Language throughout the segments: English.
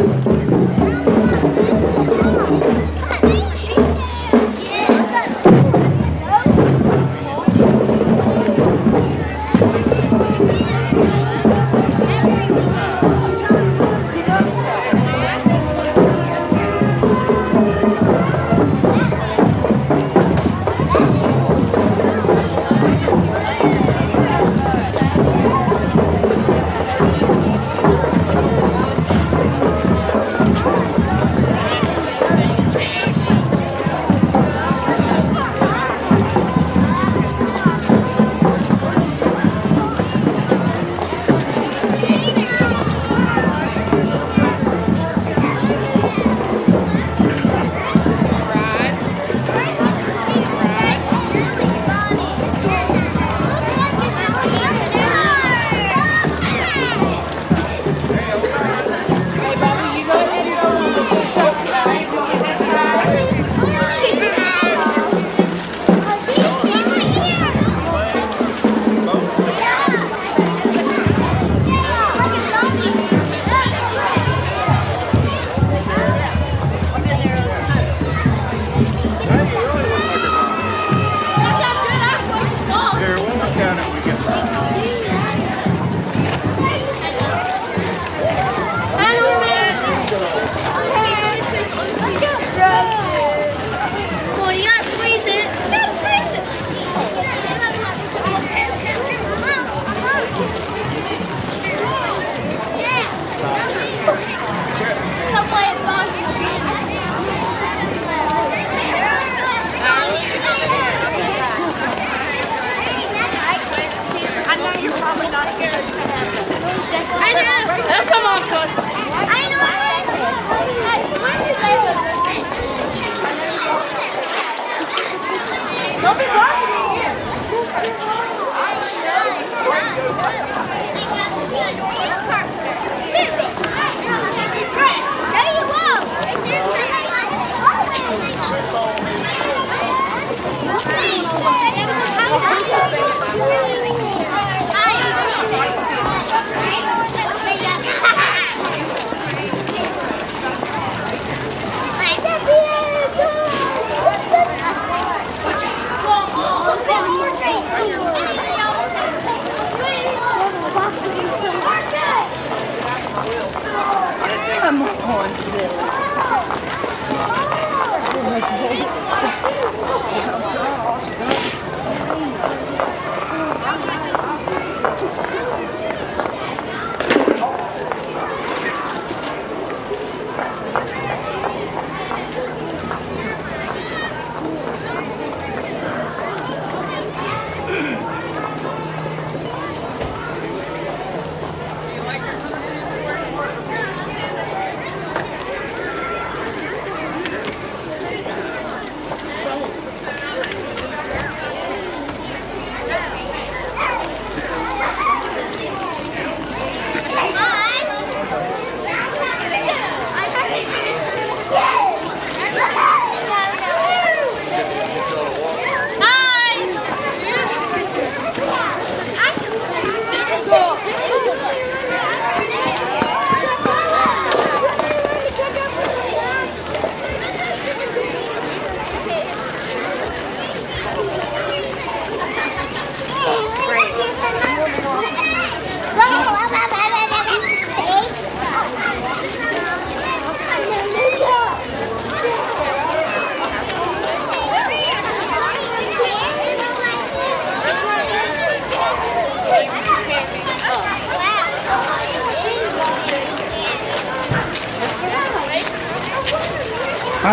Thank you.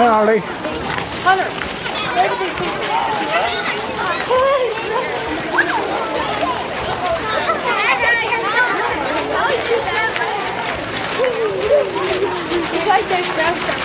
Hi, Ollie. It's like